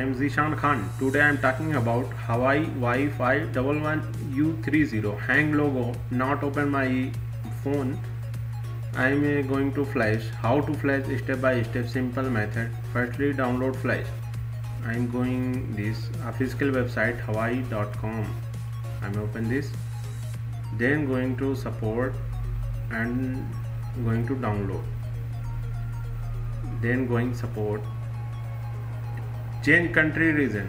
am Zeeshan Khan. Today I am talking about Huawei Wi-Fi 11U30 hang logo not open my phone. I am going to flash. How to flash step by step simple method. Firstly download flash. I am going this official website huawei.com. I am open this. Then going to support and going to download. Then going support change country region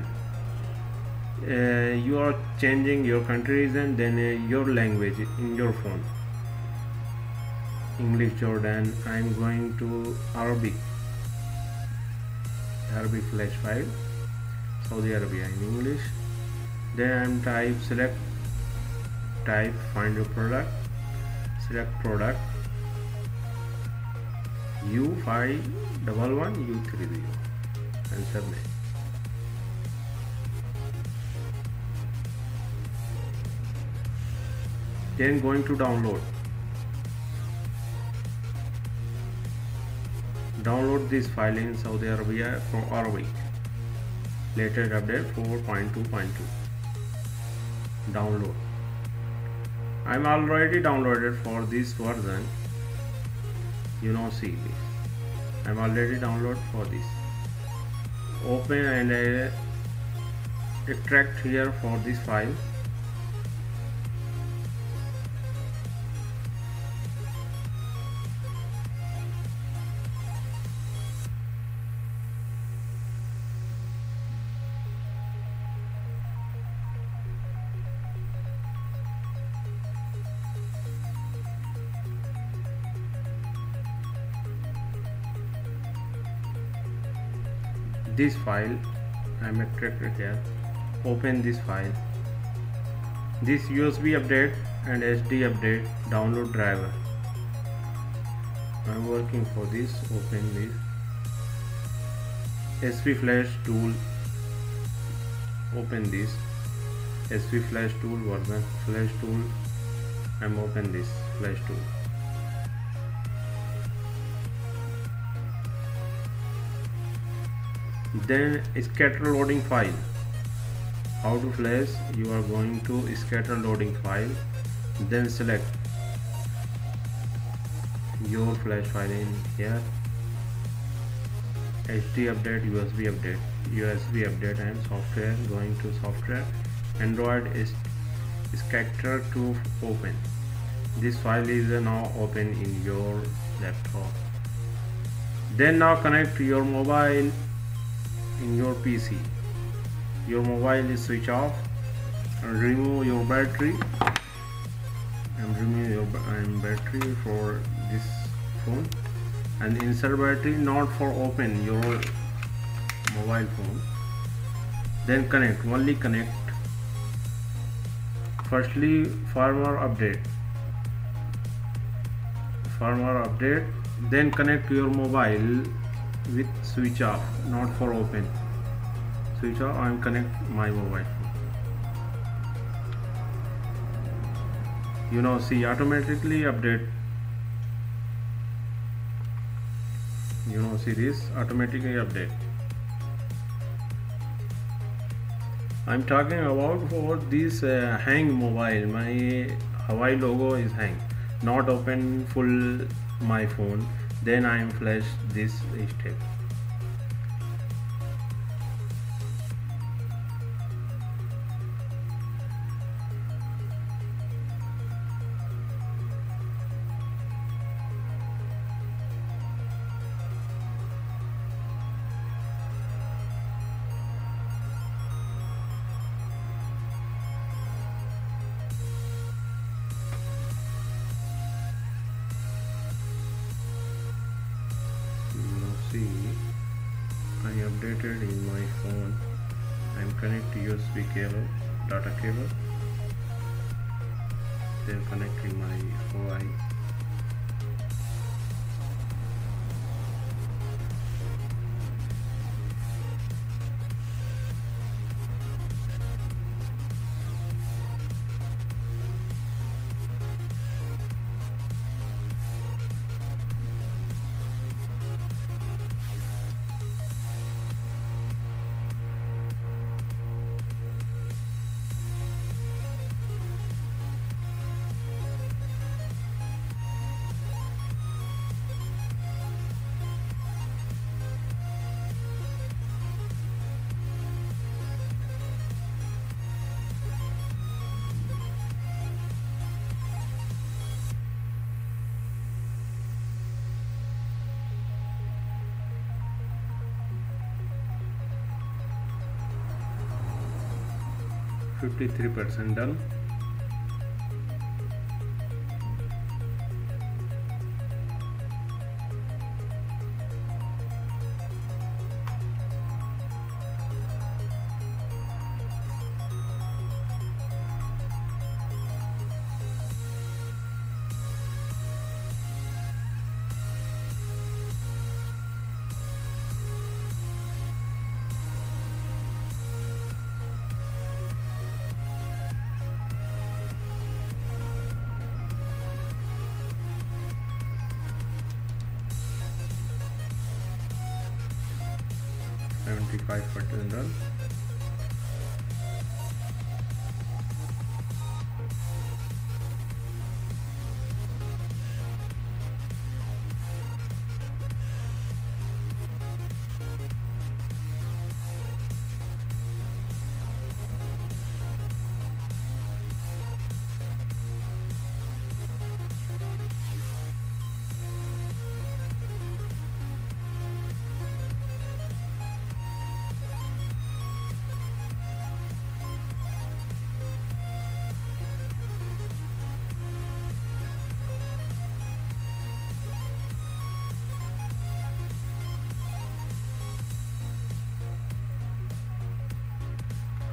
uh, you are changing your country region then uh, your language in your phone. English jordan i am going to arabic. Arabic flash file. Saudi arabia in english. Then i am type select type find your product. Select product. Y511 u30 and submit then going to download. Download this file in Saudi Arabia from Arabic latest update 4.2.2 download. I'm already downloaded for this version. You know see this. I'm already downloaded for this. Open and uh, extract here for this file this file I'm extracted here. Open this file. This USB update and SD update download driver. I'm working for this open this. SP flash tool open this. SP flash tool version flash tool. I'm open this flash tool then scatter loading file. How to flash? You are going to scatter loading file then select your flash file in here. SD update USB update. USB update and software going to software. Android is scatter to open. This file is now open in your laptop. Then now connect to your mobile in your PC your mobile is switch off and remove your battery and remove your battery for this phone. And insert battery not for open your mobile phone. Then connect only connect. Firstly firmware update. Firmware update then connect your mobile with switch off not for open. Switch off and connect my mobile you know see automatically update. You know see this automatically update. I'm talking about for this uh, hang mobile. My Huawei logo is hang not open full my phone then I am flash this step I updated in my phone. I'm connect USB cable data cable. They're connecting my Huawei 53% done 25 for general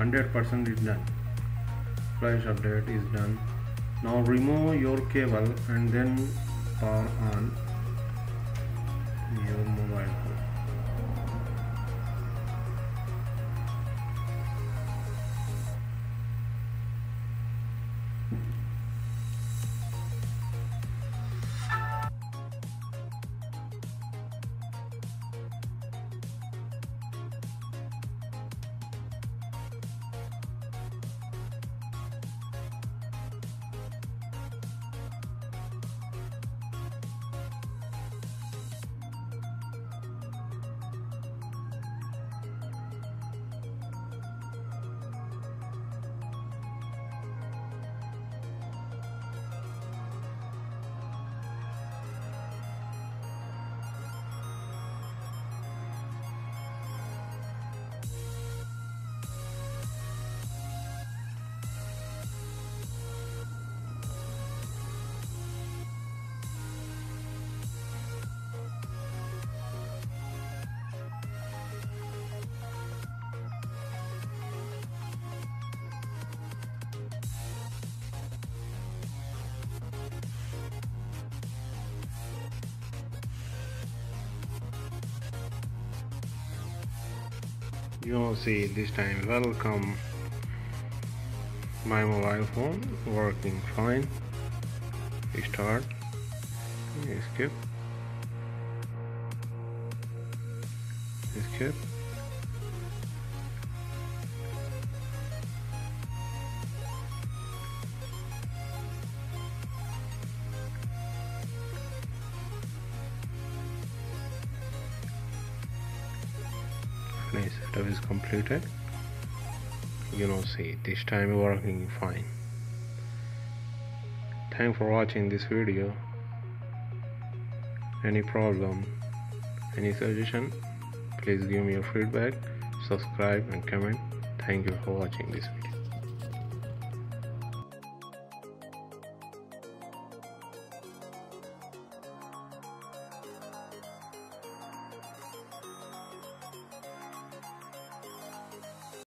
100% is done. Flash update is done. Now remove your cable and then power on your mobile you know see this time welcome my mobile phone working fine. Start skip skip nice setup is completed. You know see this time working fine. Thanks for watching this video. Any problem any suggestion please give me your feedback subscribe and comment. Thank you for watching this video